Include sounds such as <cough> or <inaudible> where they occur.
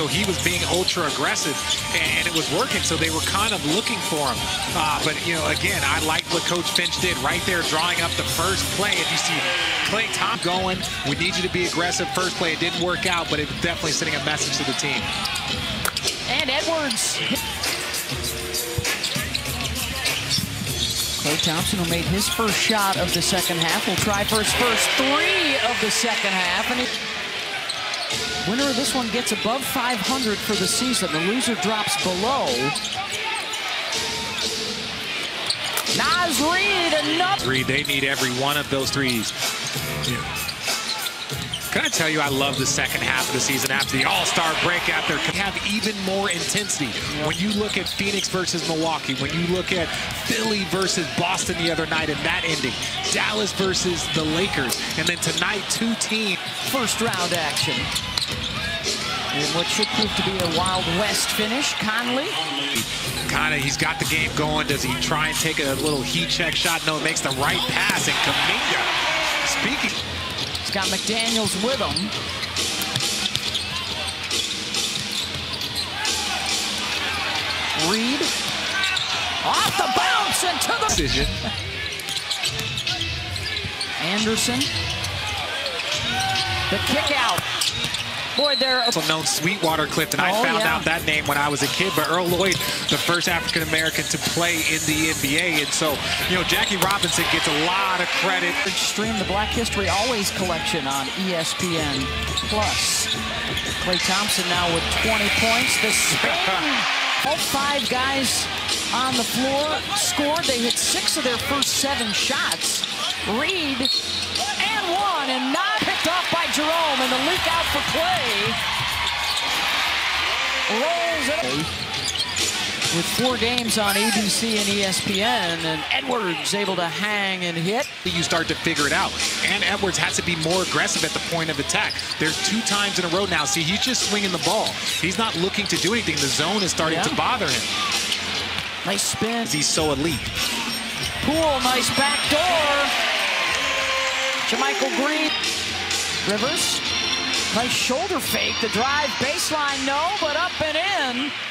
So he was being ultra aggressive, and it was working. So they were kind of looking for him. Uh, but you know, again, I like what Coach Finch did right there, drawing up the first play. If you see Klay Tom going, we need you to be aggressive. First play, it didn't work out, but it's definitely sending a message to the team. And Edwards. Klay Thompson, who made his first shot of the second half, will try for his first three of the second half. And he Winner of this one gets above 500 for the season. The loser drops below. Naz Reid, another. Three, they need every one of those threes. Yeah. Can I tell you, I love the second half of the season after the All-Star break out there. Can have even more intensity. When you look at Phoenix versus Milwaukee, when you look at Philly versus Boston the other night and that ending, Dallas versus the Lakers, and then tonight, two teams. First round action. In what should prove to be a Wild West finish, Conley. Kind of, he's got the game going. Does he try and take a little heat check shot? No, it makes the right pass. And Kuminga, speaking. He's got McDaniels with him. Reid. Off the bounce into the... Decision. Anderson. The kick out. Boy, they're also known Sweetwater Clifton. I oh, found yeah. out that name when I was a kid, but Earl Lloyd, the first African American to play in the NBA. And so, you know, Jackie Robinson gets a lot of credit. Stream the Black History Always collection on ESPN Plus. Klay Thompson now with 20 points. The spin. <laughs> All five guys on the floor scored. They hit six of their first seven shots. Reid and one, and not picked off by Jerome, and the leak out for Klay. Rolls it with four games on ABC and ESPN, and Edwards able to hang and hit. You start to figure it out. And Edwards has to be more aggressive at the point of attack. There's two times in a row now. See, he's just swinging the ball. He's not looking to do anything. The zone is starting yeah. to bother him. Nice spin. He's so elite. Poole, nice back door. JaMychal Green. Rivers. Nice shoulder fake. The drive baseline, no, but up and in.